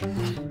Hmm.